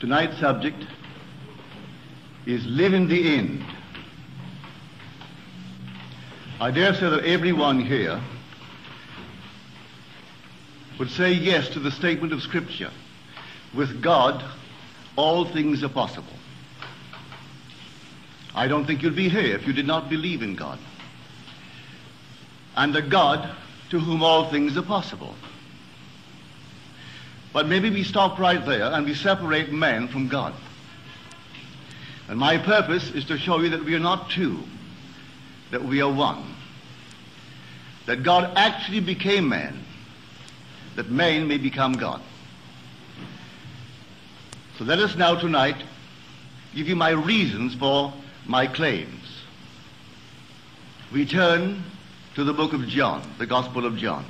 Tonight's subject is live in the end. I dare say that everyone here would say yes to the statement of Scripture. With God, all things are possible. I don't think you'd be here if you did not believe in God. And a God to whom all things are possible. But maybe we stop right there and we separate man from God. And my purpose is to show you that we are not two, that we are one. That God actually became man, that man may become God. So let us now tonight give you my reasons for my claims. We turn to the book of John, the Gospel of John.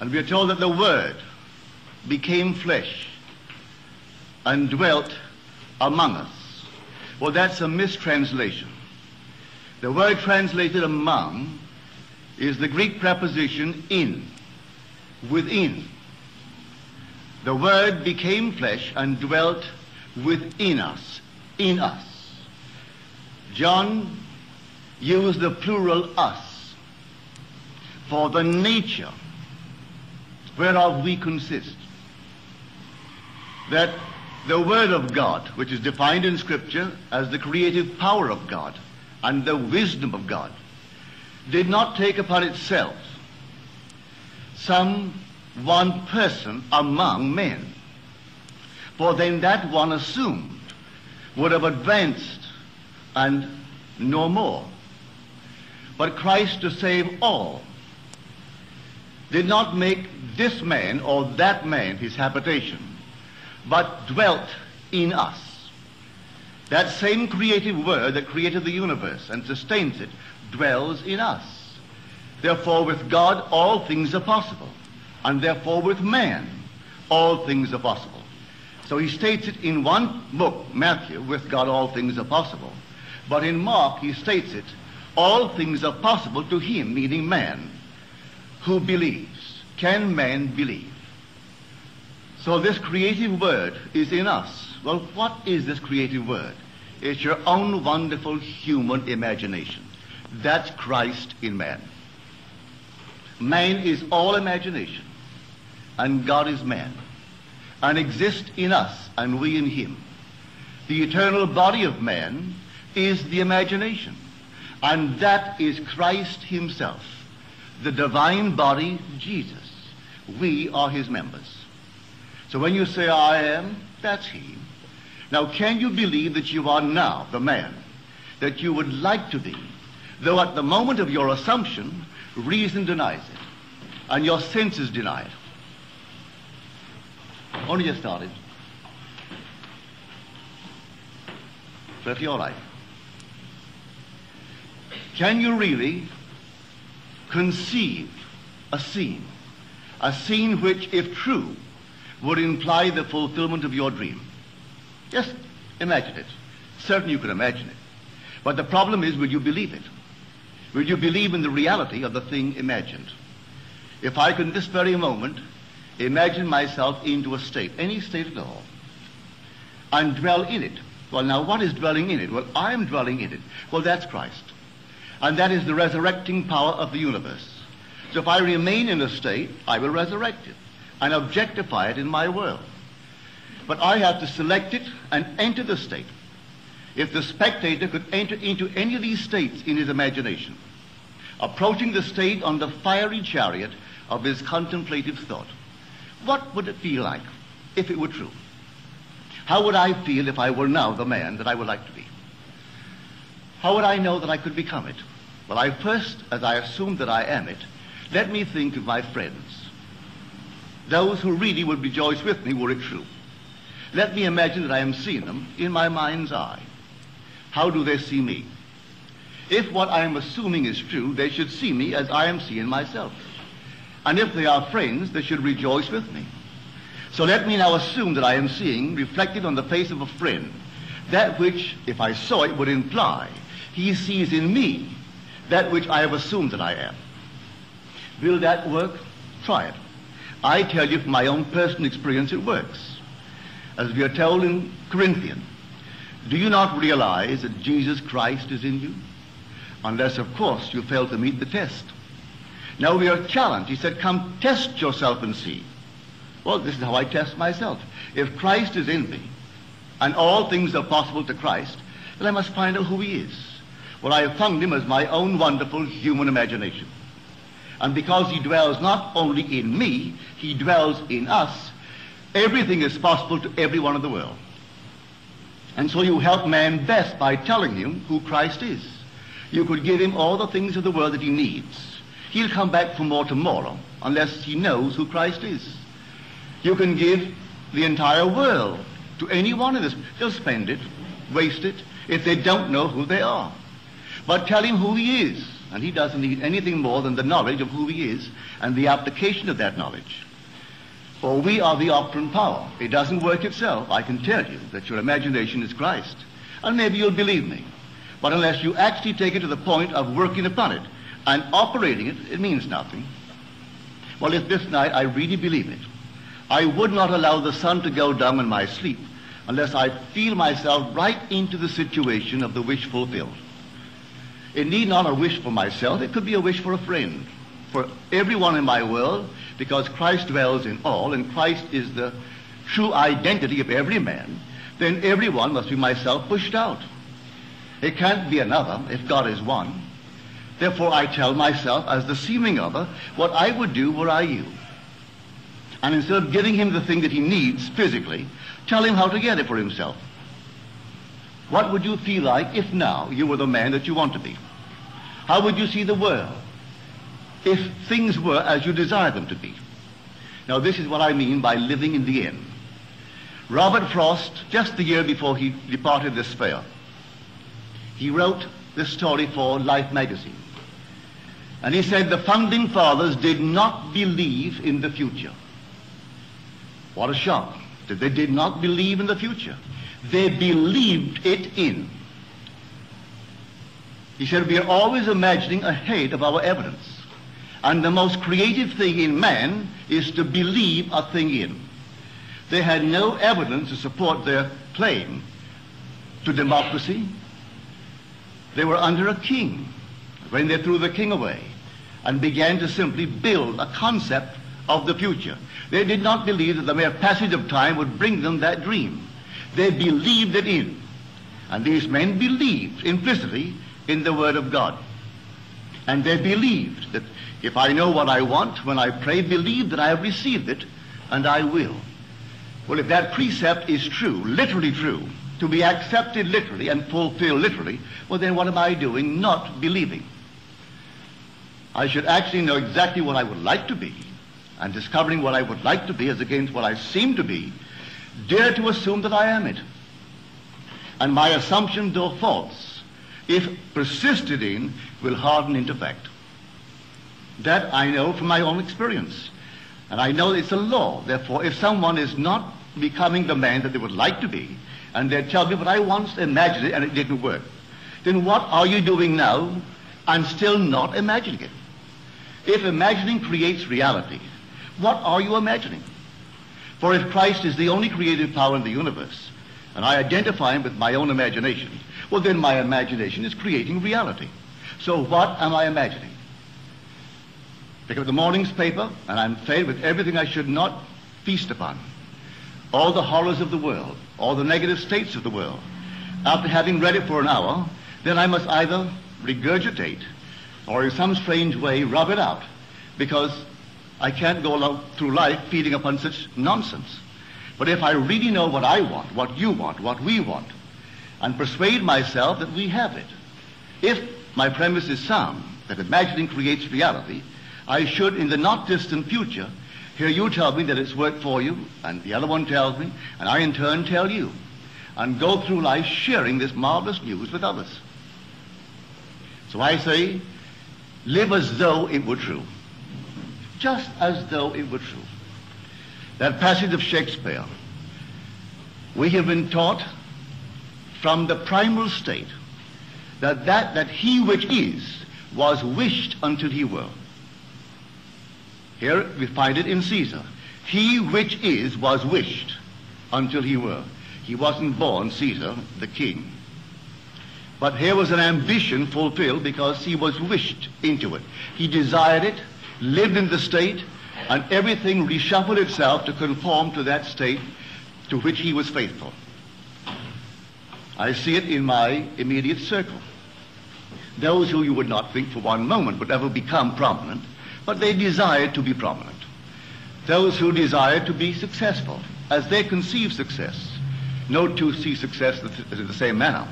And we are told that the Word became flesh and dwelt among us. Well, that's a mistranslation. The word translated among is the Greek preposition in, within. The Word became flesh and dwelt within us, in us. John used the plural us for the nature whereof we consist. That the Word of God, which is defined in Scripture as the creative power of God and the wisdom of God, did not take upon itself some one person among men. For then that one assumed would have advanced and no more. But Christ to save all did not make this man or that man his habitation, but dwelt in us. That same creative word that created the universe and sustains it dwells in us. Therefore, with God, all things are possible. And therefore, with man, all things are possible. So he states it in one book, Matthew, with God, all things are possible. But in Mark, he states it, all things are possible to him, meaning man, who believes. Can man believe? So this creative word is in us. Well, what is this creative word? It's your own wonderful human imagination. That's Christ in man. Man is all imagination, and God is man, and exists in us, and we in him. The eternal body of man is the imagination, and that is Christ himself, the divine body, Jesus. We are his members. So when you say, I am, that's he. Now, can you believe that you are now the man that you would like to be, though at the moment of your assumption, reason denies it, and your senses deny it? Only just started. All right. Can you really conceive a scene, a scene which, if true, would imply the fulfillment of your dream? Just imagine it. Certainly you can imagine it. But the problem is, will you believe it? Will you believe in the reality of the thing imagined? If I can this very moment imagine myself into a state, any state at all, and dwell in it. Well, now what is dwelling in it? Well, I am dwelling in it. Well, that's Christ. And that is the resurrecting power of the universe. So if I remain in a state, I will resurrect it and objectify it in my world. But I have to select it and enter the state. If the spectator could enter into any of these states in his imagination, approaching the state on the fiery chariot of his contemplative thought, what would it feel like if it were true? How would I feel if I were now the man that I would like to be? How would I know that I could become it? Well, I first, as I assume that I am it, let me think of my friends. Those who really would rejoice with me were it true. Let me imagine that I am seeing them in my mind's eye. How do they see me? If what I am assuming is true, they should see me as I am seeing myself. And if they are friends, they should rejoice with me. So let me now assume that I am seeing, reflected on the face of a friend, that which, if I saw it, would imply he sees in me that which I have assumed that I am. Will that work? Try it. I tell you from my own personal experience it works. As we are told in Corinthians, do you not realize that Jesus Christ is in you? Unless, of course, you fail to meet the test. Now we are challenged. He said, come test yourself and see. Well, this is how I test myself. If Christ is in me, and all things are possible to Christ, then I must find out who he is. Well, I have found him as my own wonderful human imagination. And because he dwells not only in me, he dwells in us, everything is possible to everyone in the world. And so you help man best by telling him who Christ is. You could give him all the things of the world that he needs. He'll come back for more tomorrow unless he knows who Christ is. You can give the entire world to any one of us. They'll spend it, waste it, if they don't know who they are. But tell him who he is, and he doesn't need anything more than the knowledge of who he is and the application of that knowledge. For we are the operant power. It doesn't work itself. I can tell you that your imagination is Christ. And maybe you'll believe me. But unless you actually take it to the point of working upon it and operating it, it means nothing. Well, if this night I really believe it, I would not allow the sun to go down in my sleep unless I feel myself right into the situation of the wish fulfilled. It need not a wish for myself. It could be a wish for a friend, for everyone in my world, because Christ dwells in all, and Christ is the true identity of every man, then everyone must be myself pushed out. It can't be another if God is one. Therefore I tell myself, as the seeming other, what I would do were I you. And instead of giving him the thing that he needs physically, tell him how to get it for himself. What would you feel like if now you were the man that you want to be? How would you see the world if things were as you desire them to be? Now this is what I mean by living in the end. Robert Frost, just the year before he departed this sphere, he wrote this story for Life magazine. And he said the founding fathers did not believe in the future. What a shock that they did not believe in the future. They believed it in. He said, we are always imagining ahead of our evidence. And the most creative thing in man is to believe a thing in. They had no evidence to support their claim to democracy. They were under a king when they threw the king away and began to simply build a concept of the future. They did not believe that the mere passage of time would bring them that dream. They believed it in. And these men believed implicitly in the Word of God. And they believed that if I know what I want, when I pray, believe that I have received it, and I will. Well, if that precept is true, literally true, to be accepted literally and fulfilled literally, well, then what am I doing not believing? I should actually know exactly what I would like to be, and discovering what I would like to be as against what I seem to be, dare to assume that I am it. And my assumption, though false, if persisted in, will harden into fact. That I know from my own experience. And I know it's a law. Therefore, if someone is not becoming the man that they would like to be, and they tell me, but I once imagined it and it didn't work, then what are you doing now and still not imagining it? If imagining creates reality, what are you imagining? For if Christ is the only creative power in the universe, and I identify him with my own imagination, well then my imagination is creating reality. So what am I imagining? Pick up the morning's paper, and I'm fed with everything I should not feast upon. All the horrors of the world, all the negative states of the world. After having read it for an hour, then I must either regurgitate or in some strange way rub it out because I can't go through life feeding upon such nonsense. But if I really know what I want, what you want, what we want, and persuade myself that we have it, if my premise is sound, that imagining creates reality, I should, in the not distant future, hear you tell me that it's worked for you, and the other one tells me, and I in turn tell you, and go through life sharing this marvelous news with others. So I say, live as though it were true just as though it were true. That passage of Shakespeare, we have been taught from the primal state that that, that he which is was wished until he were. Here we find it in Caesar. He which is was wished until he were. He wasn't born Caesar, the king. But here was an ambition fulfilled because he was wished into it. He desired it, lived in the state, and everything reshuffled itself to conform to that state to which he was faithful. I see it in my immediate circle. Those who you would not think for one moment would ever become prominent, but they desire to be prominent. Those who desire to be successful, as they conceive success. No two see success in the same manner.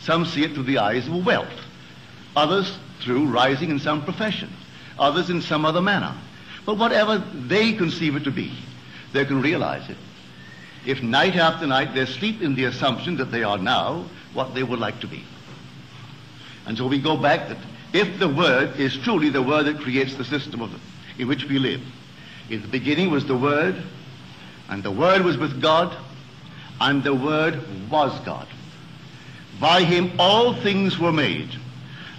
Some see it through the eyes of wealth, others through rising in some profession, others in some other manner. But whatever they conceive it to be, they can realize it. If night after night they sleep in the assumption that they are now what they would like to be. And so we go back that if the Word is truly the Word that creates the system of the, in which we live, in the beginning was the Word, and the Word was with God, and the Word was God. By him all things were made,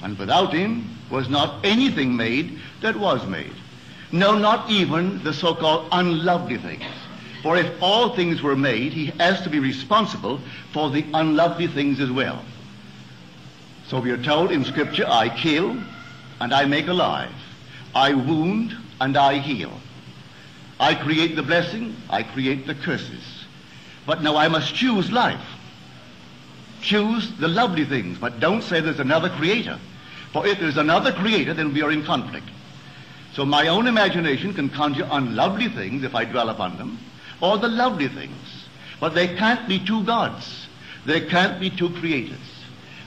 and without him was not anything made that was made. No, not even the so-called unlovely things. For if all things were made, he has to be responsible for the unlovely things as well. So we are told in Scripture, I kill and I make alive. I wound and I heal. I create the blessing, I create the curses. But now I must choose life. Choose the lovely things, but don't say there's another creator. For if there's another creator, then we are in conflict. So my own imagination can conjure unlovely things if I dwell upon them, or the lovely things. But there can't be two gods. There can't be two creators.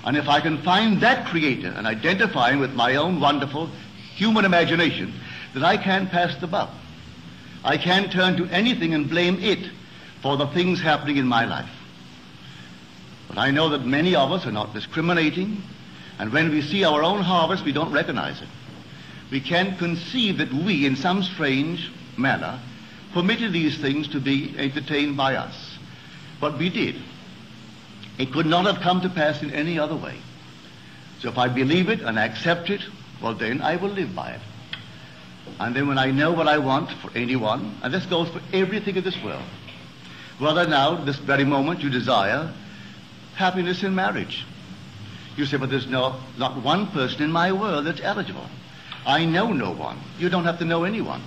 And if I can find that creator and identify him with my own wonderful human imagination, then I can pass the buck. I can turn to anything and blame it for the things happening in my life. But I know that many of us are not discriminating, and when we see our own harvest, we don't recognize it. We can't conceive that we, in some strange manner, permitted these things to be entertained by us. But we did. It could not have come to pass in any other way. So if I believe it and accept it, well then I will live by it. And then when I know what I want for anyone, and this goes for everything in this world, whether now, this very moment, you desire happiness in marriage. You say, but there's no, not one person in my world that's eligible. I know no one. You don't have to know anyone.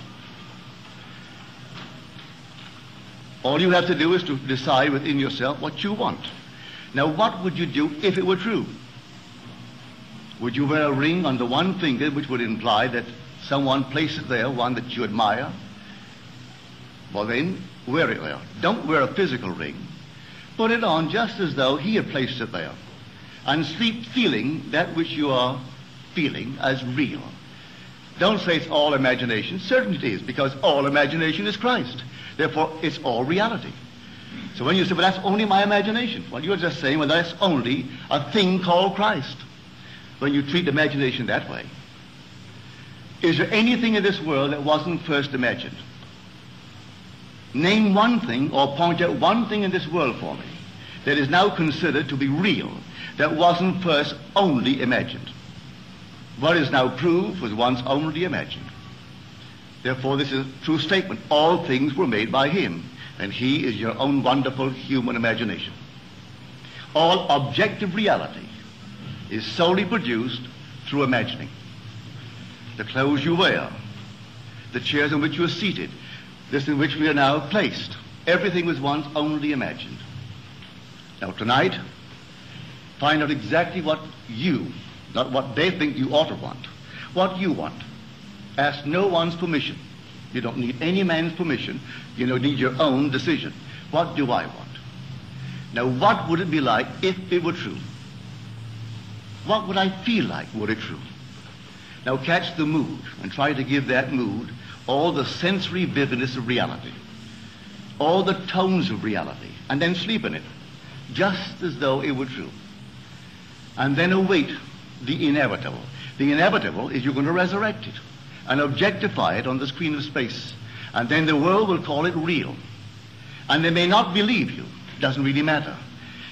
All you have to do is to decide within yourself what you want. Now, what would you do if it were true? Would you wear a ring on the one finger which would imply that someone placed it there, one that you admire? Well, then, wear it there. Don't wear a physical ring. Put it on just as though he had placed it there. And sleep feeling that which you are feeling as real. Don't say it's all imagination. Certainly it is, because all imagination is Christ. Therefore, it's all reality. So when you say, well, that's only my imagination, well, you're just saying, well, that's only a thing called Christ. When you treat imagination that way. Is there anything in this world that wasn't first imagined? Name one thing or point out one thing in this world for me that is now considered to be real that wasn't first only imagined. What is now proved was once only imagined. Therefore, this is a true statement. All things were made by him, and he is your own wonderful human imagination. All objective reality is solely produced through imagining. The clothes you wear, the chairs in which you are seated, this in which we are now placed. Everything was once only imagined. Now tonight, find out exactly what you, not what they think you ought to want, what you want. Ask no one's permission. You don't need any man's permission. You don't need your own decision. What do I want? Now, what would it be like if it were true? What would I feel like were it true? Now, catch the mood and try to give that mood all the sensory vividness of reality, all the tones of reality, and then sleep in it, just as though it were true. And then await the inevitable. The inevitable is you're going to resurrect it and objectify it on the screen of space. And then the world will call it real. And they may not believe you. It doesn't really matter.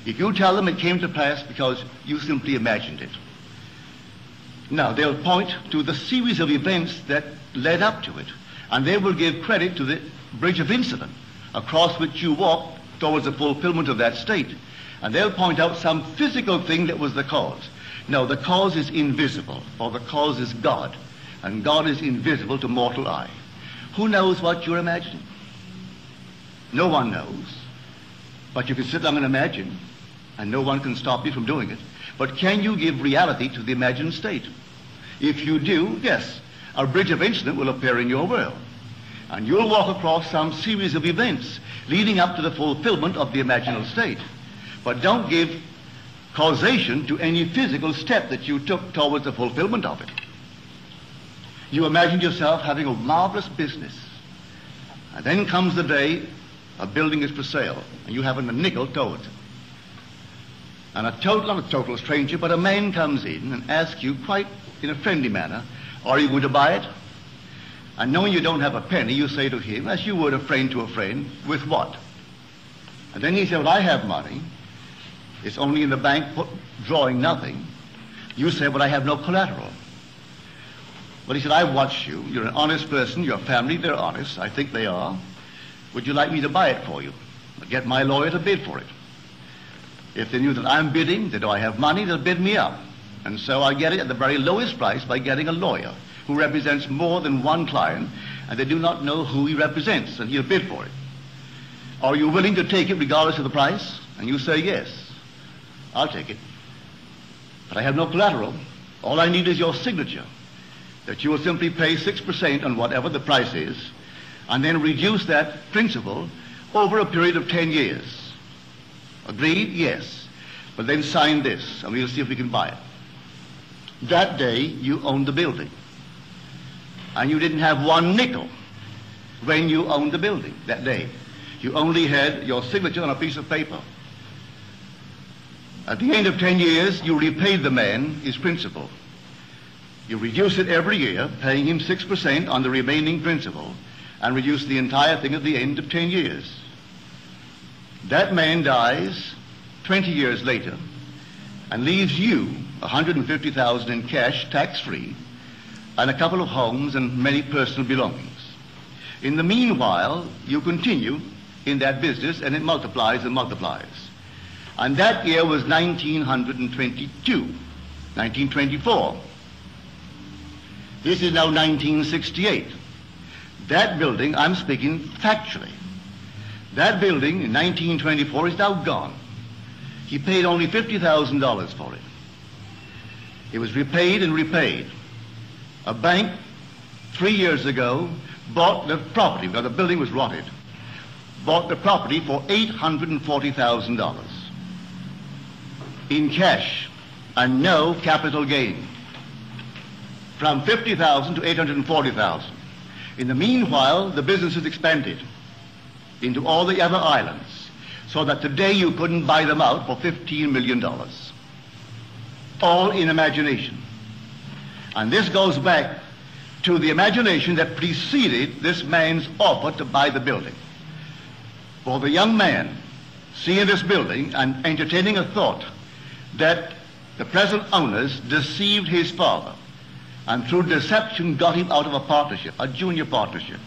If you tell them it came to pass because you simply imagined it. Now, they'll point to the series of events that led up to it And they will give credit to the bridge of incident across which you walk towards the fulfillment of that state. And they'll point out some physical thing that was the cause. No, the cause is invisible, for the cause is God. And God is invisible to mortal eye. Who knows what you're imagining? No one knows. But you can sit down and imagine, and no one can stop you from doing it. But can you give reality to the imagined state? If you do, yes, a bridge of incident will appear in your world. And you'll walk across some series of events leading up to the fulfillment of the imaginal state. But don't give causation to any physical step that you took towards the fulfillment of it. You imagined yourself having a marvelous business. And then comes the day a building is for sale, and you haven't a nickel towards it. And a total, not a total stranger, but a man comes in and asks you quite in a friendly manner, are you going to buy it? And knowing you don't have a penny, you say to him, as you would a friend to a friend, with what? And then he said, well, I have money. It's only in the bank drawing nothing. You say, well, I have no collateral. But he said, I watch you. You're an honest person. Your family, they're honest. I think they are. Would you like me to buy it for you? Get my lawyer to bid for it. If they knew that I'm bidding, that I have money, they'll bid me up. And so I get it at the very lowest price by getting a lawyer who represents more than one client, and they do not know who he represents, and he'll bid for it. Are you willing to take it regardless of the price? And you say yes. I'll take it. But I have no collateral. All I need is your signature, that you will simply pay 6% on whatever the price is, and then reduce that principal over a period of 10 years. Agreed? Yes. But then sign this, and we'll see if we can buy it. That day, you owned the building. And you didn't have one nickel when you owned the building that day. You only had your signature on a piece of paper. At the end of 10 years, you repay the man his principal. You reduce it every year, paying him 6% on the remaining principal, and reduce the entire thing at the end of 10 years. That man dies 20 years later and leaves you 150,000 in cash, tax-free, and a couple of homes and many personal belongings. In the meanwhile, you continue in that business and it multiplies and multiplies. And that year was 1922, 1924. This is now 1968. That building, I'm speaking factually, that building in 1924 is now gone. He paid only $50,000 for it. It was repaid and repaid. A bank three years ago bought the property, because the building was rotted, bought the property for $840,000 in cash and no capital gain. From 50,000 to 840,000. In the meanwhile, the business has expanded into all the other islands, so that today you couldn't buy them out for $15 million. All in imagination. And this goes back to the imagination that preceded this man's offer to buy the building. For the young man seeing this building and entertaining a thought that the present owners deceived his father and through deception got him out of a partnership, a junior partnership.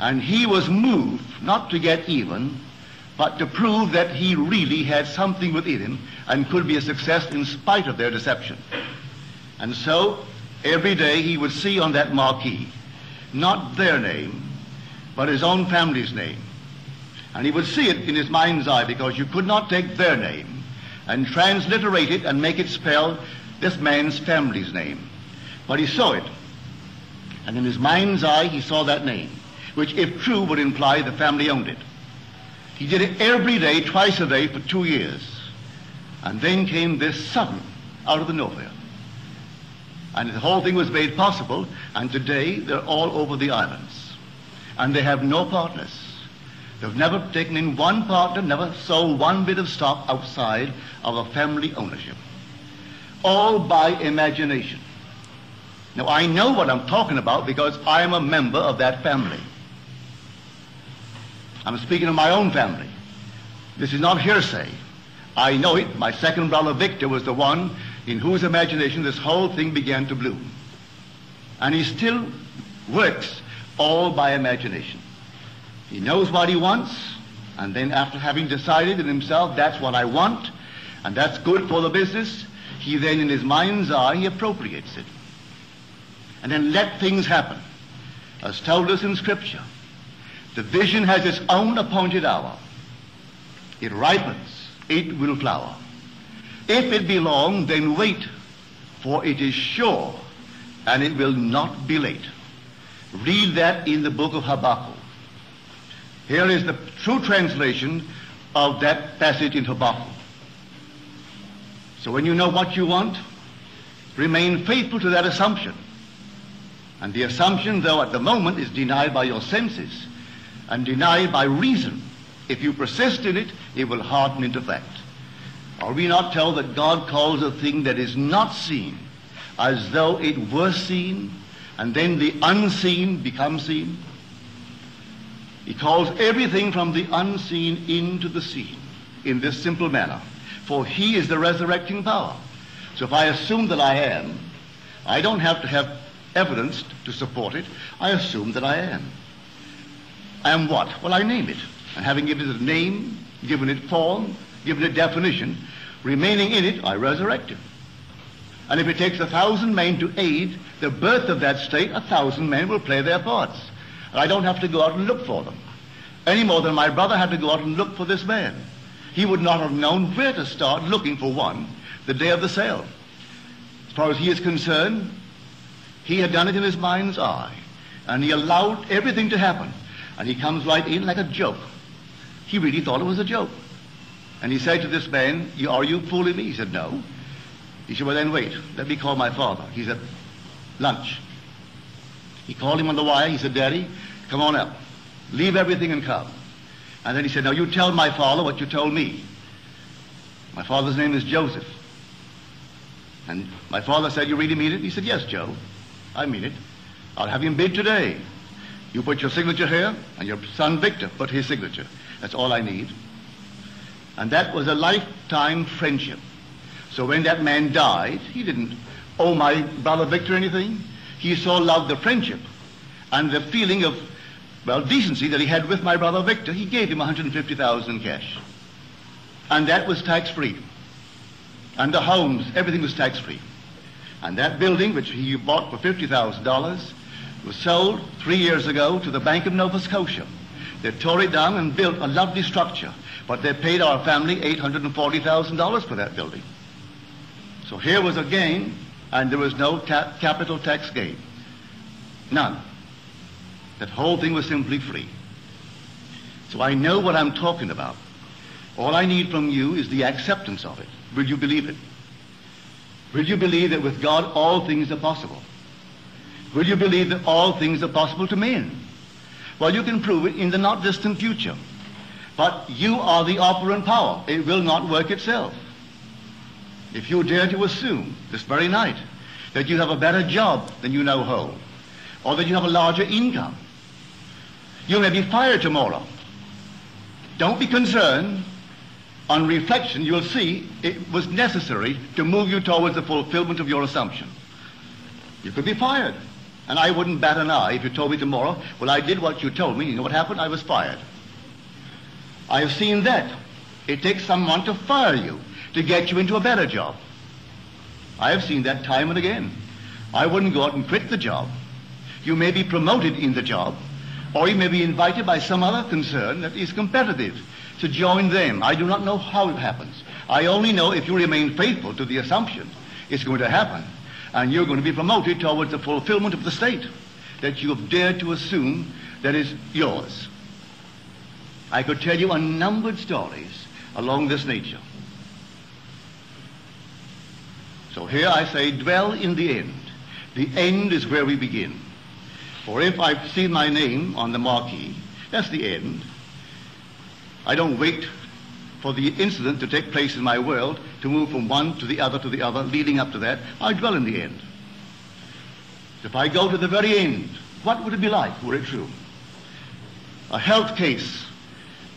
And he was moved not to get even, but to prove that he really had something within him and could be a success in spite of their deception. And so every day he would see on that marquee not their name, but his own family's name. And he would see it in his mind's eye because you could not take their name and transliterate it and make it spell this man's family's name. But he saw it. And in his mind's eye, he saw that name, which, if true, would imply the family owned it. He did it every day, twice a day, for two years. And then came this sudden, out of the nowhere. And the whole thing was made possible, and today they're all over the islands. And they have no partners. They've never taken in one partner, never sold one bit of stock outside of a family ownership. All by imagination. Now, I know what I'm talking about because I am a member of that family. I'm speaking of my own family. This is not hearsay. I know it. My second brother, Victor, was the one in whose imagination this whole thing began to bloom. And he still works all by imagination. He knows what he wants, and then after having decided in himself, that's what I want, and that's good for the business, he then in his mind's eye, he appropriates it. And then let things happen. As told us in Scripture, the vision has its own appointed hour. It ripens, it will flower. If it be long, then wait, for it is sure, and it will not be late. Read that in the book of Habakkuk. Here is the true translation of that passage in Habakkuk. So when you know what you want, remain faithful to that assumption. And the assumption, though at the moment is denied by your senses and denied by reason, if you persist in it, it will harden into fact. Are we not told that God calls a thing that is not seen as though it were seen, and then the unseen becomes seen? He calls everything from the unseen into the seen in this simple manner. For he is the resurrecting power. So if I assume that I am, I don't have to have evidence to support it. I assume that I am. I am what? Well, I name it. And having given it a name, given it form, given it definition, remaining in it, I resurrect it. And if it takes a thousand men to aid the birth of that state, a thousand men will play their parts. And I don't have to go out and look for them. Any more than my brother had to go out and look for this man. He would not have known where to start looking for one the day of the sale. As far as he is concerned, he had done it in his mind's eye. And he allowed everything to happen. And he comes right in like a joke. He really thought it was a joke. And he said to this man, Are you fooling me? He said, No. He said, Well, then wait. Let me call my father. He's at lunch. He called him on the wire. He said, Daddy, come on up. Leave everything and come. And then he said, Now you tell my father what you told me. My father's name is Joseph. And my father said, You really mean it? He said, Yes, Joe. I mean it. I'll have him bid today. You put your signature here, and your son Victor put his signature. That's all I need. And that was a lifetime friendship. So when that man died, he didn't owe my brother Victor anything. He so loved the friendship and the feeling of, well, decency that he had with my brother Victor. He gave him 150000 in cash. And that was tax-free. And the homes, everything was tax-free. And that building, which he bought for $50,000, was sold three years ago to the Bank of Nova Scotia. They tore it down and built a lovely structure, but they paid our family $840,000 for that building. So here was a gain, and there was no ta capital tax gain. None. That whole thing was simply free. So I know what I'm talking about. All I need from you is the acceptance of it. Will you believe it? Will you believe that with God all things are possible? Will you believe that all things are possible to men? Well, you can prove it in the not distant future. But you are the operant power. It will not work itself. If you dare to assume this very night that you have a better job than you now hold, or that you have a larger income, you may be fired tomorrow. Don't be concerned. On reflection, you'll see it was necessary to move you towards the fulfillment of your assumption. You could be fired. And I wouldn't bat an eye if you told me tomorrow, well, I did what you told me. You know what happened? I was fired. I have seen that. It takes someone to fire you to get you into a better job. I have seen that time and again. I wouldn't go out and quit the job. You may be promoted in the job, or you may be invited by some other concern that is competitive to join them. I do not know how it happens. I only know if you remain faithful to the assumption it's going to happen, and you're going to be promoted towards the fulfillment of the state that you have dared to assume that is yours. I could tell you unnumbered stories along this nature. So here I say, dwell in the end. The end is where we begin. For if I've seen my name on the marquee, that's the end. I don't wait for the incident to take place in my world to move from one to the other to the other, leading up to that. I dwell in the end. If I go to the very end, what would it be like were it true? A health case,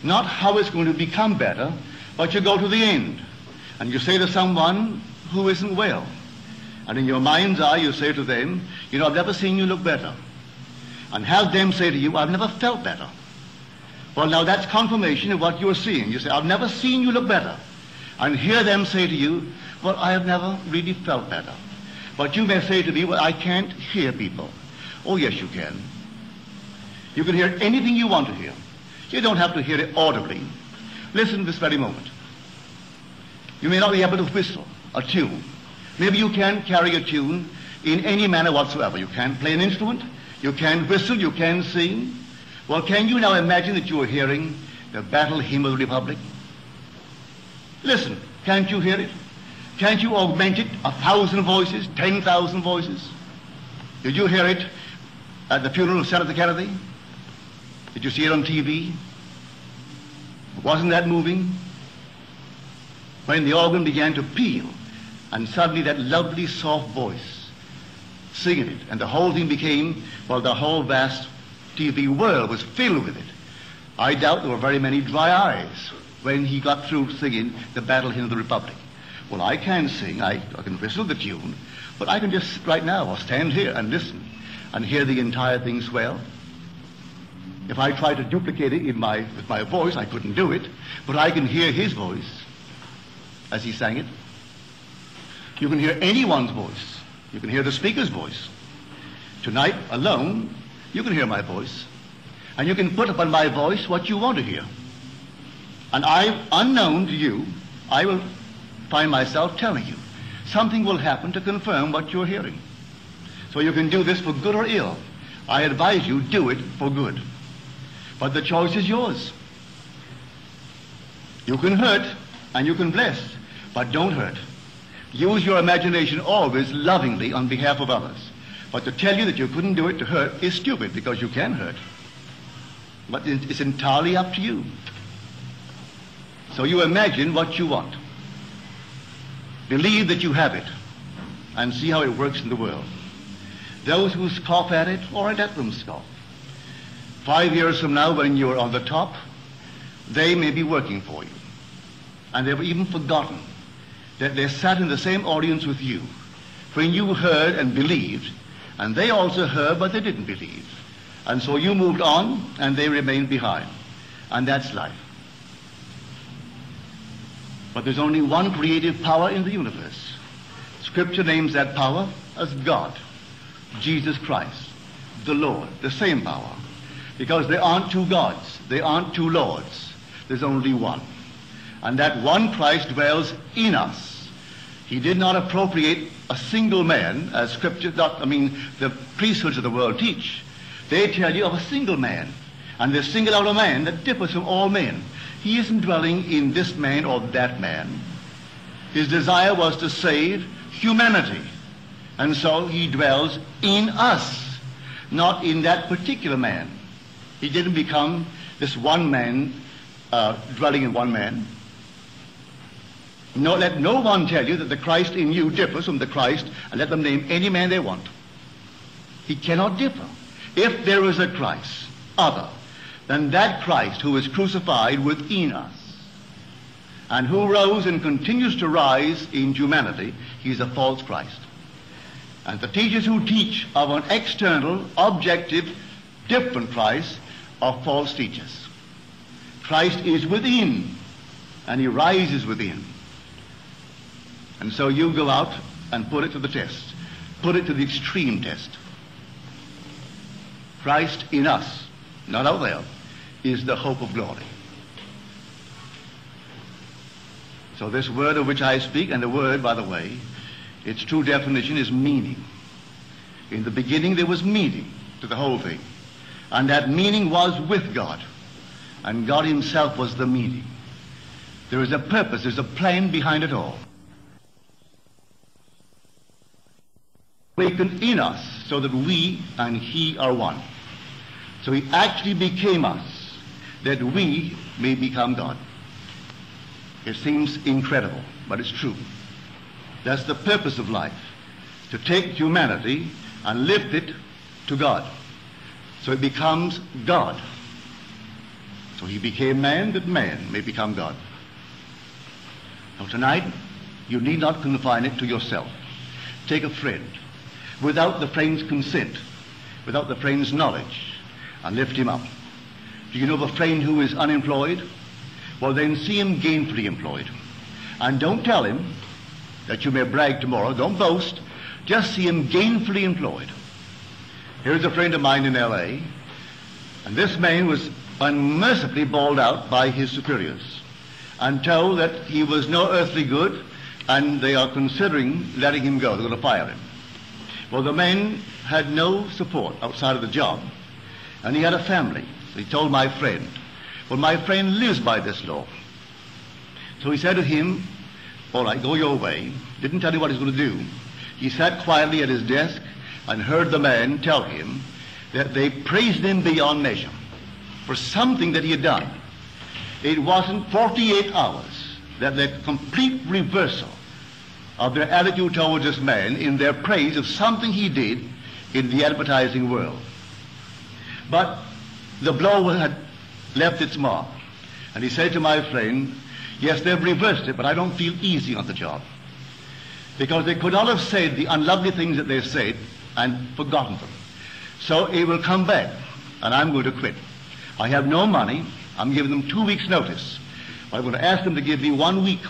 not how it's going to become better, but you go to the end. And you say to someone who isn't well, and in your mind's eye you say to them, you know, I've never seen you look better. and have them say to you, I've never felt better. Well, now that's confirmation of what you're seeing. You say, I've never seen you look better. And hear them say to you, well, I have never really felt better. But you may say to me, well, I can't hear people. Oh, yes, you can. You can hear anything you want to hear. You don't have to hear it audibly. Listen this very moment. You may not be able to whistle a tune. Maybe you can carry a tune in any manner whatsoever. You can play an instrument, you can whistle, you can sing. Well, can you now imagine that you are hearing the battle hymn of the Republic? Listen, can't you hear it? Can't you augment it a thousand voices, ten thousand voices? Did you hear it at the funeral of Senator Kennedy? Did you see it on TV? Wasn't that moving? When the organ began to peal, and suddenly that lovely soft voice singing it, and the whole thing became, well, the whole vast TV world was filled with it. I doubt there were very many dry eyes when he got through singing the Battle Hymn of the Republic. Well, I can sing, I, I can whistle the tune, but I can just right now or stand here and listen and hear the entire thing swell. If I tried to duplicate it in my, with my voice, I couldn't do it, but I can hear his voice as he sang it. You can hear anyone's voice. You can hear the speaker's voice. Tonight alone, you can hear my voice. And you can put upon my voice what you want to hear. And I, unknown to you, I will find myself telling you. Something will happen to confirm what you're hearing. So you can do this for good or ill. I advise you do it for good. But the choice is yours. You can hurt and you can bless, but don't hurt. Use your imagination always lovingly on behalf of others. But to tell you that you couldn't do it to hurt is stupid because you can hurt. But it's entirely up to you. So you imagine what you want. Believe that you have it and see how it works in the world. Those who scoff at it or let them scoff. Five years from now, when you're on the top, they may be working for you. And they've even forgotten that they sat in the same audience with you when you heard and believed, and they also heard, but they didn't believe. And so you moved on, and they remained behind. And that's life. But there's only one creative power in the universe. Scripture names that power as God, Jesus Christ, the Lord, the same power. Because there aren't two gods, there aren't two lords, there's only one. And that one Christ dwells in us. He did not appropriate a single man, as Scripture, not, I mean, the priesthoods of the world teach. They tell you of a single man. And they single out a man that differs from all men. He isn't dwelling in this man or that man. His desire was to save humanity. And so he dwells in us, not in that particular man. He didn't become this one man uh, dwelling in one man. No, let no one tell you that the Christ in you differs from the Christ, and let them name any man they want. He cannot differ. If there is a Christ other than that Christ who is crucified within us, and who rose and continues to rise in humanity, he is a false Christ. And the teachers who teach of an external, objective, different Christ are false teachers. Christ is within, and he rises within. And so you go out and put it to the test. Put it to the extreme test. Christ in us, not out there, is the hope of glory. So this word of which I speak, and the word, by the way, its true definition is meaning. In the beginning there was meaning to the whole thing. And that meaning was with God. And God himself was the meaning. There is a purpose, there's a plan behind it all. Awakened in us so that we and he are one. So he actually became us that we may become God. It seems incredible, but it's true. That's the purpose of life, to take humanity and lift it to God. So it becomes God. So he became man that man may become God. Now tonight, you need not confine it to yourself. Take a friend. Without the friend's consent, without the friend's knowledge and lift him up. Do you know of a friend who is unemployed? Well, then see him gainfully employed. And don't tell him that you may brag tomorrow. Don't boast. Just see him gainfully employed. Here's a friend of mine in L.A., and this man was unmercifully bawled out by his superiors and told that he was no earthly good and they are considering letting him go. They're going to fire him. Well, the man had no support outside of the job, and he had a family. He told my friend, well, my friend lives by this law. So he said to him, all right, go your way. Didn't tell him what he's going to do. He sat quietly at his desk and heard the man tell him that they praised him beyond measure for something that he had done. It wasn't 48 hours that the complete reversal of their attitude towards this man in their praise of something he did in the advertising world. But the blow had left its mark. And he said to my friend, yes, they've reversed it, but I don't feel easy on the job. Because they could not have said the unlovely things that they said and forgotten them. So it will come back, and I'm going to quit. I have no money. I'm giving them two weeks' notice. I'm going to ask them to give me one week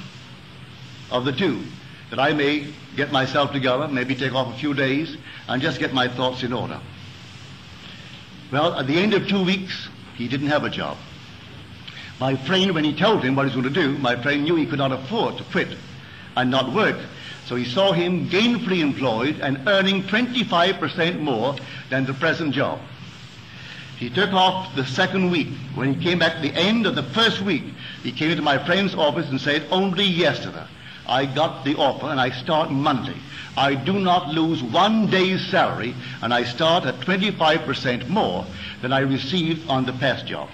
of the two, that I may get myself together, maybe take off a few days, and just get my thoughts in order. Well, at the end of two weeks, he didn't have a job. My friend, when he told him what he was going to do, my friend knew he could not afford to quit and not work. So he saw him gainfully employed and earning 25% more than the present job. He took off the second week. When he came back at the end of the first week, he came into my friend's office and said, only yesterday I got the offer and I start Monday. I do not lose one day's salary and I start at 25% more than I received on the past job.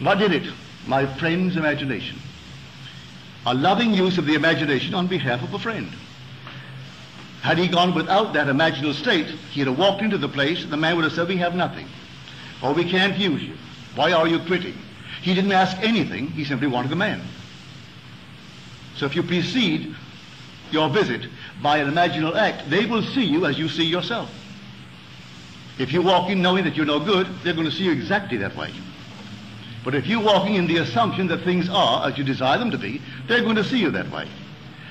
What did it? My friend's imagination. A loving use of the imagination on behalf of a friend. Had he gone without that imaginal state, he'd have walked into the place and the man would have said, we have nothing. Or we can't use you. Why are you quitting? He didn't ask anything. He simply wanted the man. So if you precede your visit by an imaginal act, they will see you as you see yourself. If you walk in knowing that you're no good, they're going to see you exactly that way. But if you're walking in the assumption that things are as you desire them to be, they're going to see you that way.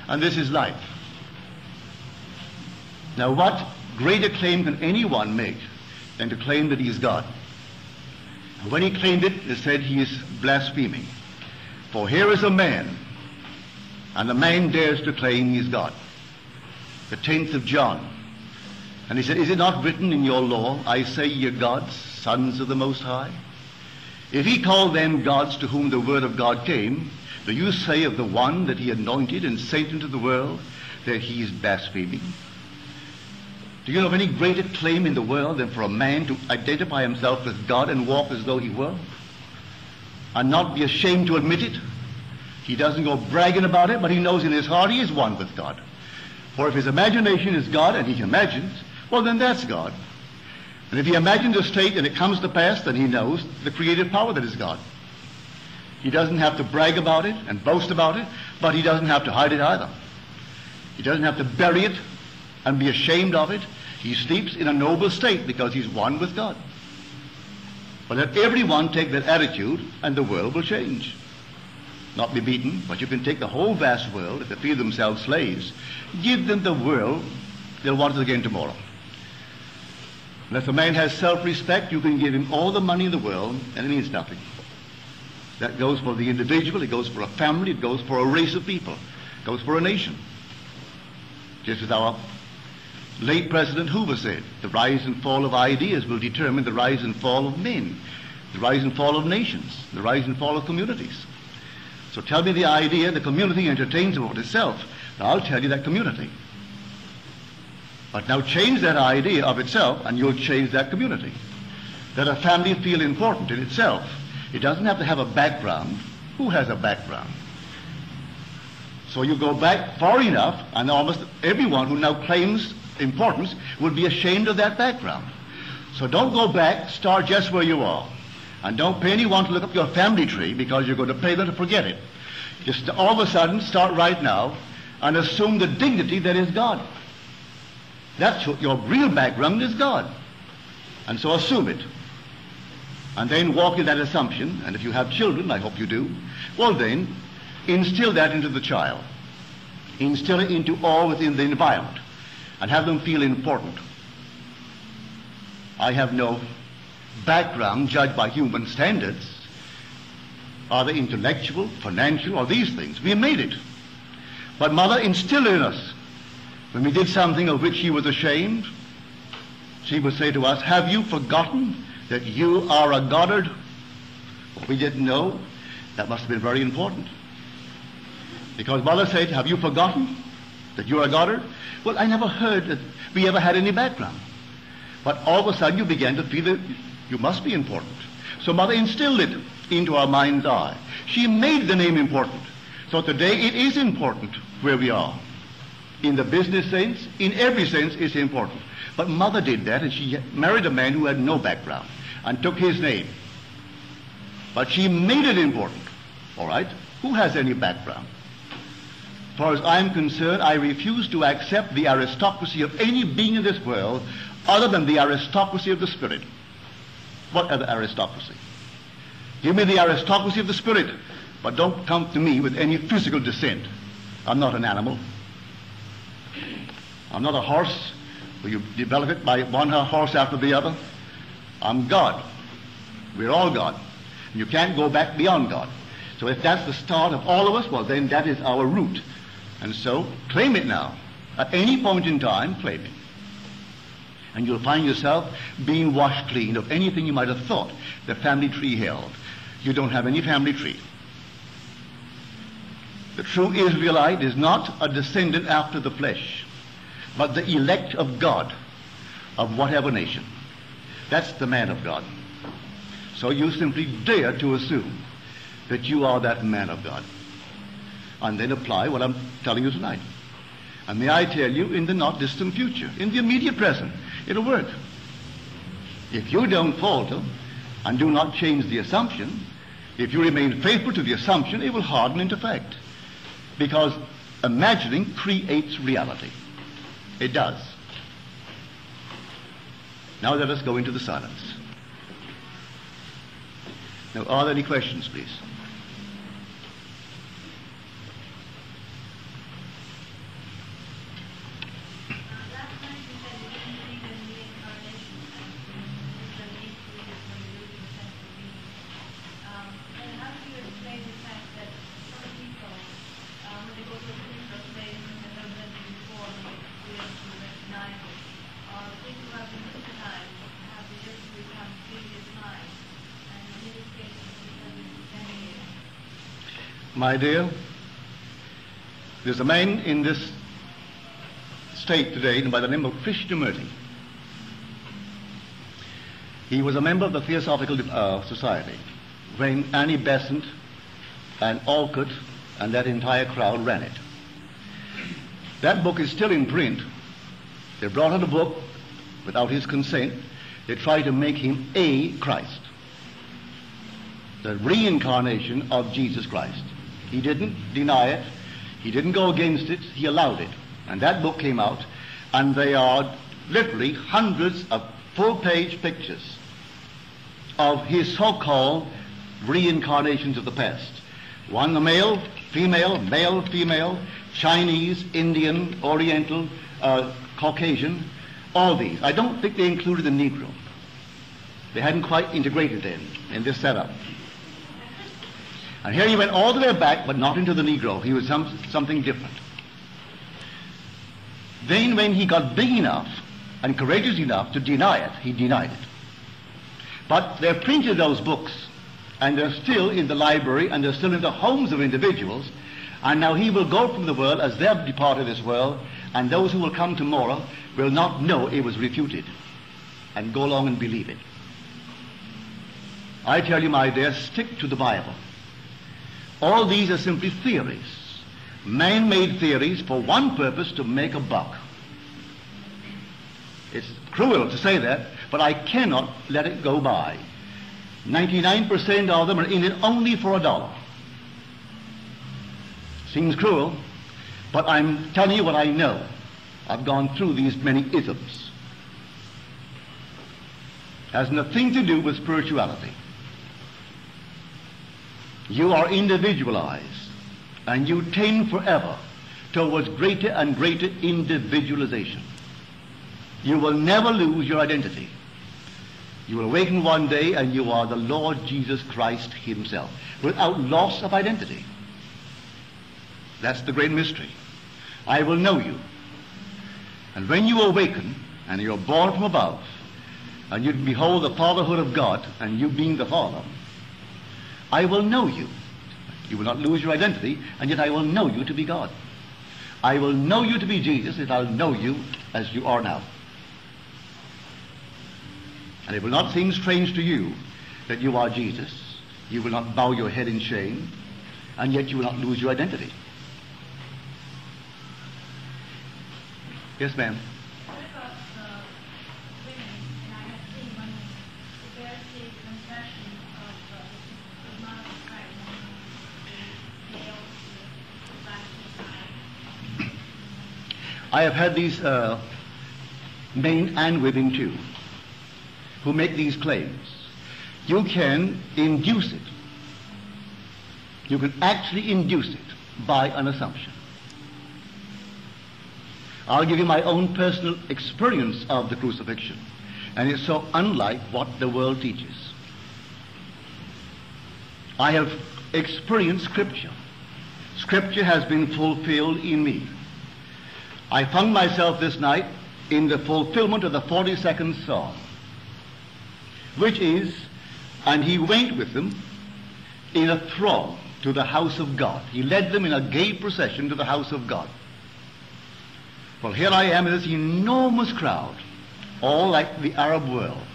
And this is life. Now, what greater claim can anyone make than to claim that he is God? And when he claimed it, they said he is blaspheming. For here is a man and the man dares to claim he is God. The 10th of John. And he said, Is it not written in your law, I say ye gods, sons of the Most High? If he called them gods to whom the word of God came, do you say of the one that he anointed and sent into the world that he is blaspheming? Do you know of any greater claim in the world than for a man to identify himself with God and walk as though he were? And not be ashamed to admit it? He doesn't go bragging about it, but he knows in his heart he is one with God. For if his imagination is God and he imagines, well, then that's God. And if he imagines a state and it comes to pass, then he knows the creative power that is God. He doesn't have to brag about it and boast about it, but he doesn't have to hide it either. He doesn't have to bury it and be ashamed of it. He sleeps in a noble state because he's one with God. But let everyone take that attitude and the world will change not be beaten, but you can take the whole vast world, if they feel themselves slaves, give them the world, they'll want it again tomorrow. And if a man has self-respect, you can give him all the money in the world, and it means nothing. That goes for the individual, it goes for a family, it goes for a race of people, it goes for a nation. Just as our late President Hoover said, the rise and fall of ideas will determine the rise and fall of men, the rise and fall of nations, the rise and fall of communities. So tell me the idea the community entertains about itself. Now I'll tell you that community. But now change that idea of itself and you'll change that community. Let a family feel important in itself. It doesn't have to have a background. Who has a background? So you go back far enough and almost everyone who now claims importance would be ashamed of that background. So don't go back, start just where you are. And don't pay anyone to look up your family tree because you're going to pay them to forget it. Just all of a sudden start right now and assume the dignity that is God. That's what your real background is God. And so assume it. And then walk in that assumption, and if you have children, I hope you do, well then, instill that into the child. Instill it into all within the environment, and have them feel important. I have no background judged by human standards, either intellectual, financial, or these things. We made it. But mother instilled in us, when we did something of which she was ashamed, she would say to us, have you forgotten that you are a Goddard? We didn't know. That must have been very important. Because mother said, have you forgotten that you're a Goddard? Well, I never heard that we ever had any background. But all of a sudden you began to feel that you must be important. So mother instilled it into our mind's eye. She made the name important. So today it is important where we are. In the business sense, in every sense, it's important. But mother did that, and she married a man who had no background and took his name. But she made it important. All right? Who has any background? As far as I'm concerned, I refuse to accept the aristocracy of any being in this world other than the aristocracy of the spirit. What other aristocracy? Give me the aristocracy of the spirit, but don't come to me with any physical descent. I'm not an animal. I'm not a horse where you develop it by one horse after the other. I'm God. We're all God. And you can't go back beyond God. So if that's the start of all of us, well, then that is our root. And so claim it now. At any point in time, claim it. And you'll find yourself being washed clean of anything you might have thought the family tree held. You don't have any family tree. The true Israelite is not a descendant after the flesh, but the elect of God of whatever nation. That's the man of God. So you simply dare to assume that you are that man of God. And then apply what I'm telling you tonight. And may I tell you, in the not distant future, in the immediate present, it'll work. If you don't falter and do not change the assumption, if you remain faithful to the assumption, it will harden into fact. Because imagining creates reality. It does. Now let us go into the silence. Now, are there any questions, please? My dear, there's a man in this state today by the name of Krishnamurti. He was a member of the Theosophical uh, Society when Annie Besant and Olcott and that entire crowd ran it. That book is still in print. They brought out a book without his consent. They tried to make him a Christ, the reincarnation of Jesus Christ. He didn't deny it. He didn't go against it. He allowed it. And that book came out, and they are literally hundreds of full-page pictures of his so-called reincarnations of the past. One the male, female, male, female, Chinese, Indian, Oriental, uh, Caucasian, all these. I don't think they included the Negro. They hadn't quite integrated then in this setup. And here he went all the way back, but not into the Negro. He was some, something different. Then when he got big enough and courageous enough to deny it, he denied it. But they printed those books, and they're still in the library, and they're still in the homes of individuals. And now he will go from the world as they have departed this world, and those who will come tomorrow will not know it was refuted, and go along and believe it. I tell you, my dear, stick to the Bible. All these are simply theories, man-made theories for one purpose, to make a buck. It's cruel to say that, but I cannot let it go by. 99% of them are in it only for a dollar. Seems cruel, but I'm telling you what I know. I've gone through these many isms. Has nothing to do with spirituality. You are individualized and you tend forever towards greater and greater individualization. You will never lose your identity. You will awaken one day and you are the Lord Jesus Christ himself without loss of identity. That's the great mystery. I will know you. And when you awaken and you're born from above and you behold the fatherhood of God and you being the Father, I will know you. You will not lose your identity and yet I will know you to be God. I will know you to be Jesus and I'll know you as you are now. And it will not seem strange to you that you are Jesus. You will not bow your head in shame, and yet you will not lose your identity. Yes, ma'am. What about uh, women? And I have seen when the Pharisee confession of uh, the amount of Christ, the nails, the black I have had these uh, men and women too who make these claims. You can induce it. You can actually induce it by an assumption. I'll give you my own personal experience of the crucifixion, and it's so unlike what the world teaches. I have experienced Scripture. Scripture has been fulfilled in me. I found myself this night in the fulfillment of the 42nd Psalm, which is, and he went with them in a throng to the house of God. He led them in a gay procession to the house of God. Well, here I am in this enormous crowd, all like the Arab world.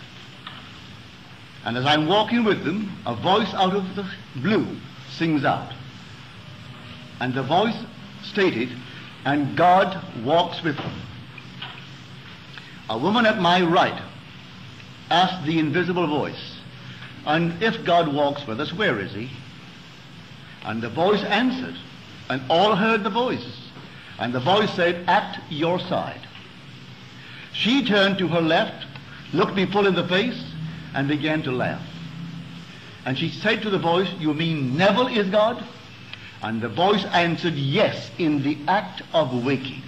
And as I'm walking with them, a voice out of the blue sings out. And the voice stated, and God walks with them. A woman at my right asked the invisible voice, and if God walks with us, where is he? And the voice answered, and all heard the voice. And the voice said, at your side. She turned to her left, looked me full in the face, and began to laugh. And she said to the voice, you mean Neville is God? And the voice answered, yes, in the act of waking.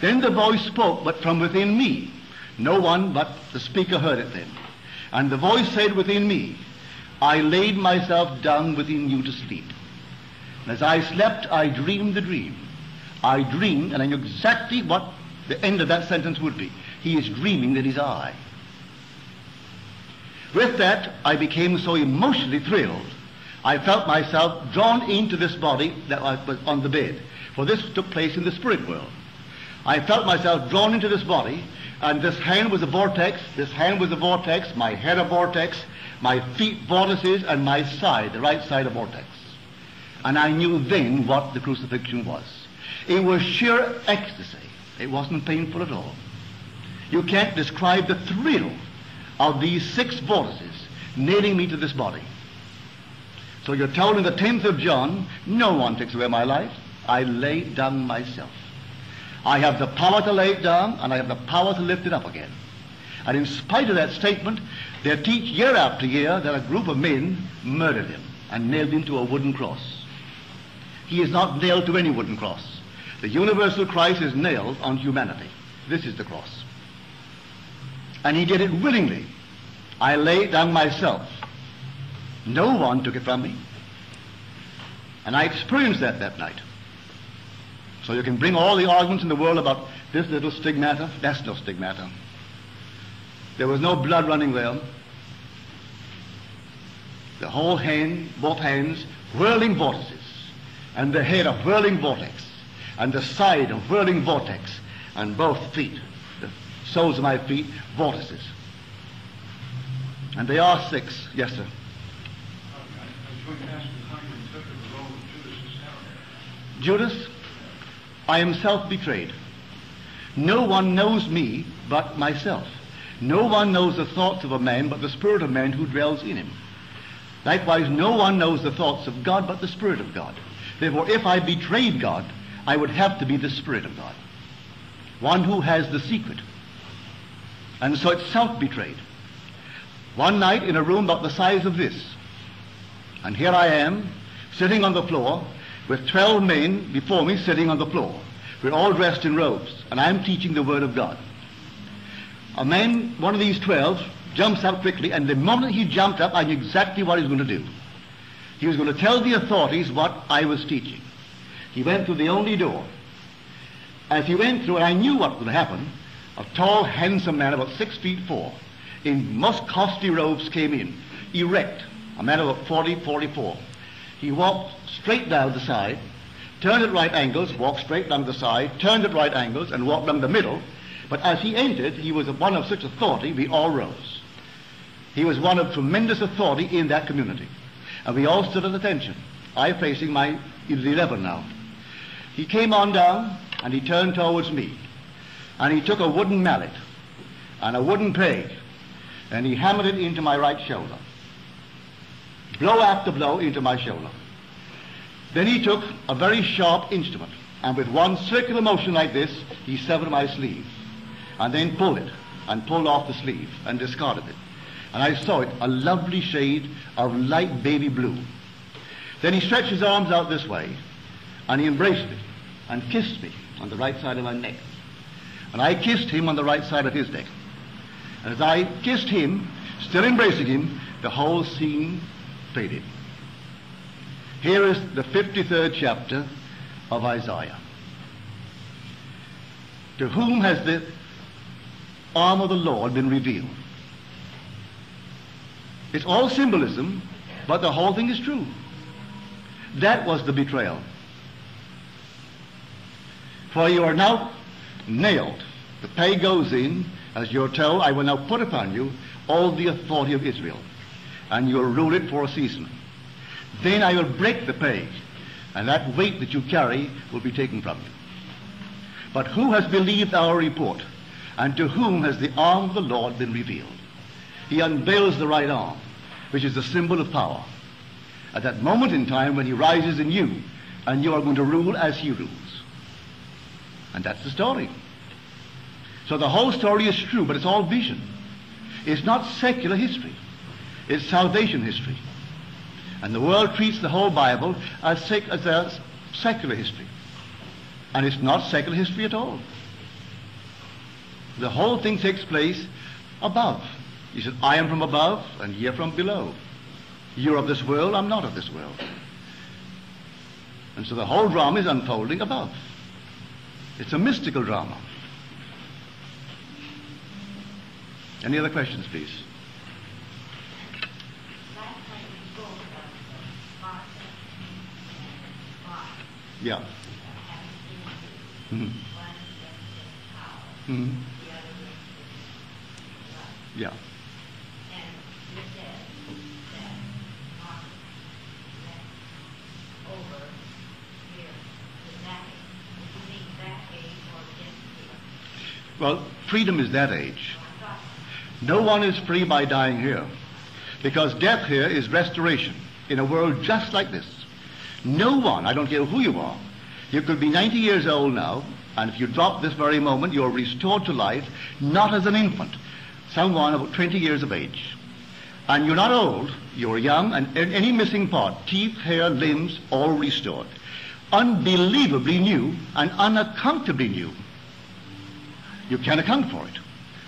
Then the voice spoke, but from within me. No one but the speaker heard it then. And the voice said within me, I laid myself down within you to sleep. And as I slept, I dreamed the dream. I dreamed, and I knew exactly what the end of that sentence would be. He is dreaming that he's I. With that, I became so emotionally thrilled. I felt myself drawn into this body that was on the bed. For this took place in the spirit world. I felt myself drawn into this body, and this hand was a vortex, this hand was a vortex, my head a vortex, my feet vortices, and my side, the right side a vortex. And I knew then what the crucifixion was. It was sheer ecstasy. It wasn't painful at all. You can't describe the thrill of these six vortices nailing me to this body. So you're told in the 10th of John, no one takes away my life. I lay down myself. I have the power to lay it down, and I have the power to lift it up again. And in spite of that statement, they teach year after year that a group of men murdered him and nailed him to a wooden cross. He is not nailed to any wooden cross. The universal Christ is nailed on humanity. This is the cross. And he did it willingly. I laid down myself. No one took it from me. And I experienced that that night. So you can bring all the arguments in the world about this little stigmata. That's no stigmata. There was no blood running there. The whole hand, both hands, whirling vortices. And the head a whirling vortex. And the side a whirling vortex. And both feet, the soles of my feet, vortices. And they are six. Yes, sir. I was going to ask you how you interpret the role of Judas I am self-betrayed. No one knows me but myself. No one knows the thoughts of a man but the Spirit of man who dwells in him. Likewise, no one knows the thoughts of God but the Spirit of God. Therefore, if I betrayed God, I would have to be the Spirit of God. one who has the secret. And so it's self-betrayed. One night in a room about the size of this, and here I am, sitting on the floor, with 12 men before me sitting on the floor. We're all dressed in robes, and I'm teaching the Word of God. A man, one of these 12, jumps up quickly, and the moment he jumped up, I knew exactly what he was going to do. He was going to tell the authorities what I was teaching. He went through the only door. As he went through, and I knew what would happen, a tall, handsome man, about six feet four, in most costly robes, came in, erect, a man of 40, 44. He walked straight down the side, turned at right angles, walked straight down the side, turned at right angles, and walked down the middle. But as he entered, he was one of such authority, we all rose. He was one of tremendous authority in that community. And we all stood at attention. I facing my 11 now. He came on down, and he turned towards me. And he took a wooden mallet and a wooden peg, and he hammered it into my right shoulder. Blow after blow into my shoulder. Then he took a very sharp instrument, and with one circular motion like this, he severed my sleeve, and then pulled it, and pulled off the sleeve, and discarded it. And I saw it, a lovely shade of light baby blue. Then he stretched his arms out this way, and he embraced me, and kissed me on the right side of my neck. And I kissed him on the right side of his neck. And as I kissed him, still embracing him, the whole scene Here is the 53rd chapter of Isaiah. To whom has the arm of the Lord been revealed? It's all symbolism, but the whole thing is true. That was the betrayal. For you are now nailed. The pay goes in, as you're told, I will now put upon you all the authority of Israel, and you'll rule it for a season. Then I will break the peg, and that weight that you carry will be taken from you. But who has believed our report? And to whom has the arm of the Lord been revealed? He unveils the right arm, which is the symbol of power. At that moment in time when he rises in you, and you are going to rule as he rules. And that's the story. So the whole story is true, but it's all vision. It's not secular history. It's salvation history. And the world treats the whole Bible as, sec- as a secular history. And it's not secular history at all. The whole thing takes place above. He said, I am from above, and ye are from below. You're of this world, I'm not of this world. And so the whole drama is unfolding above. It's a mystical drama. Any other questions, please? Last time we spoke about the process and why Yeah. having seen Mhm. one represents power, Mhm. the other represents love. Yeah. And you said that Mark went over here to that age. Did you mean that age or this age? Well, freedom is that age. No one is free by dying here. Because death here is restoration in a world just like this. No one, I don't care who you are, you could be 90 years old now, and if you drop this very moment, you're restored to life, not as an infant, someone about 20 years of age. And you're not old, you're young, and any missing part, teeth, hair, limbs, all restored. Unbelievably new and unaccountably new. You can't account for it.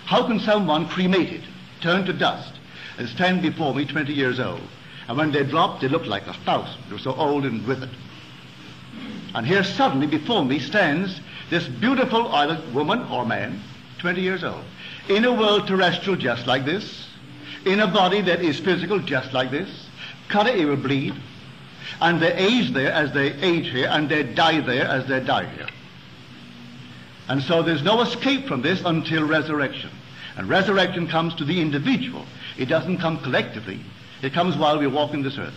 How can someone cremated, turn to dust, and stand before me 20 years old? And when they dropped, they looked like a thousand. They were so old and withered. And here suddenly before me stands this beautiful either woman or man, 20 years old, in a world terrestrial just like this, in a body that is physical just like this, Cut it, it will bleed, and they age there as they age here, and they die there as they die here. And so there's no escape from this until resurrection. And resurrection comes to the individual. It doesn't come collectively. It comes while we walk in this earth.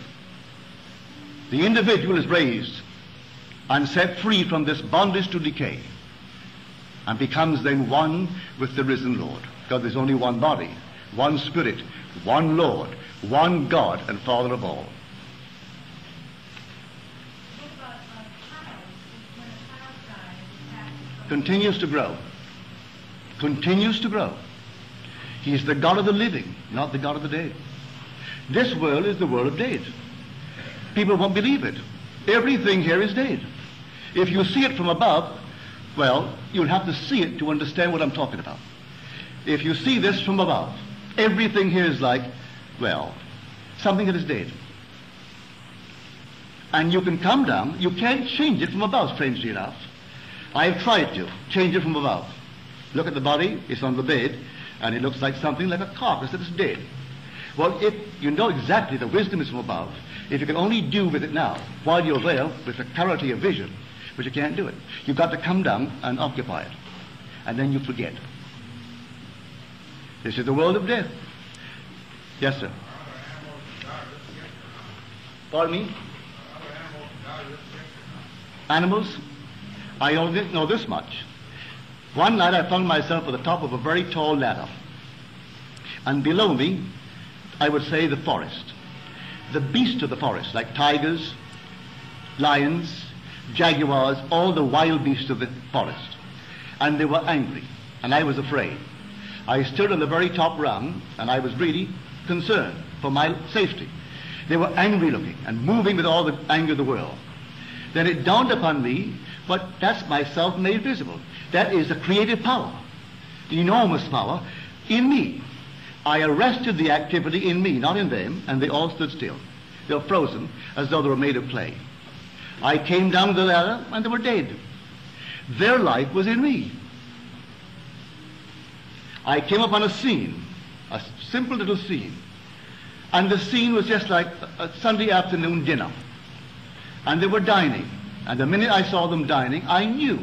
The individual is raised and set free from this bondage to decay and becomes then one with the risen Lord. Because there's only one body, one spirit, one Lord, one God and Father of all. Continues to grow. continues to grow. He is the God of the living, not the God of the dead. This world is the world of dead. People won't believe it. Everything here is dead. If you see it from above, well, you'll have to see it to understand what I'm talking about. If you see this from above, everything here is like, well, something that is dead. And you can come down, you can't change it from above, strangely enough. I've tried to change it from above. Look at the body, it's on the bed, and it looks like something like a carcass that is dead. Well, if you know exactly the wisdom is from above, if you can only do with it now, while you're there with the clarity of vision, but you can't do it. You've got to come down and occupy it. And then you forget. This is the world of death. Yes, sir. Pardon me? Animals? I only know this much. One night I found myself at the top of a very tall ladder. And below me, I would say the forest. The beasts of the forest, like tigers, lions, jaguars, all the wild beasts of the forest. And they were angry, and I was afraid. I stood on the very top rung, and I was really concerned for my safety. They were angry looking and moving with all the anger of the world. Then it dawned upon me, but that's myself made visible. That is the creative power, the enormous power in me. I arrested the activity in me, not in them, and they all stood still. They were frozen as though they were made of clay. I came down the ladder and they were dead. Their life was in me. I came upon a scene, a simple little scene. And the scene was just like a Sunday afternoon dinner. And they were dining. And the minute I saw them dining, I knew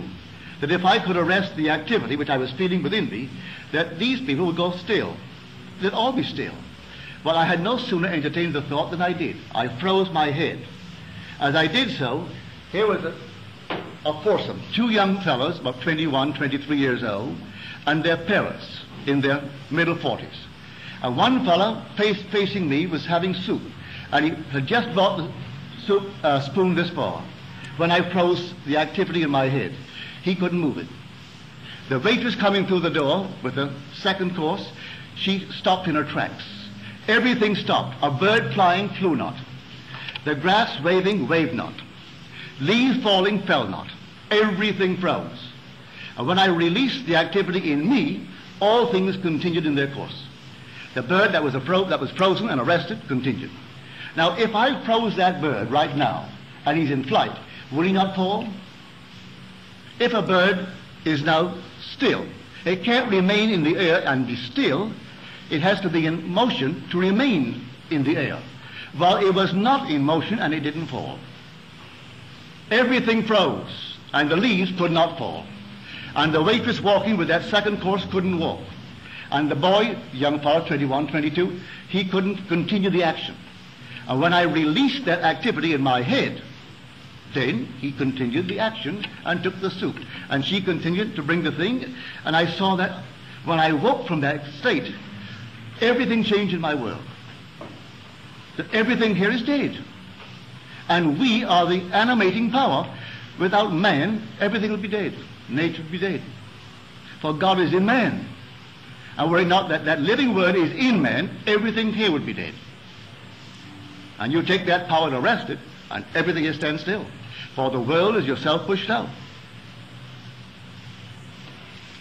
that if I could arrest the activity which I was feeling within me, that these people would go still. They'd all be still. But I had no sooner entertained the thought than I did. I froze my head. As I did so, here was a, a foursome, two young fellows, about 21, 23 years old, and their parents in their middle 40s. And one fellow face, facing me was having soup, and he had just brought the soup uh, spoon this far when I froze the activity in my head. He couldn't move it. The waitress coming through the door with the second course, she stopped in her tracks. Everything stopped. A bird flying flew not. The grass waving waved not. Leaves falling fell not. Everything froze. And when I released the activity in me, all things continued in their course. The bird that was, fro- that was frozen and arrested continued. Now, if I froze that bird right now, and he's in flight, will he not fall? If a bird is now still, it can't remain in the air and be still. It has to be in motion to remain in the air. Well, it was not in motion and it didn't fall. Everything froze, and the leaves could not fall. And the waitress walking with that second course couldn't walk. And the boy, young fellow, 21, 22, he couldn't continue the action. And when I released that activity in my head, then he continued the action and took the soup. And she continued to bring the thing. And I saw that when I woke from that state, everything changed in my world. That everything here is dead. And we are the animating power. Without man, everything will be dead. Nature will be dead. For God is in man. And were it not that that living word is in man, everything here would be dead. And you take that power and arrest it, and everything is stand still. For the world is yourself pushed out.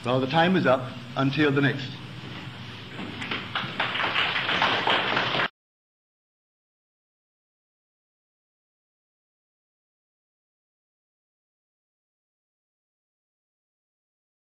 Well, the time is up until the next.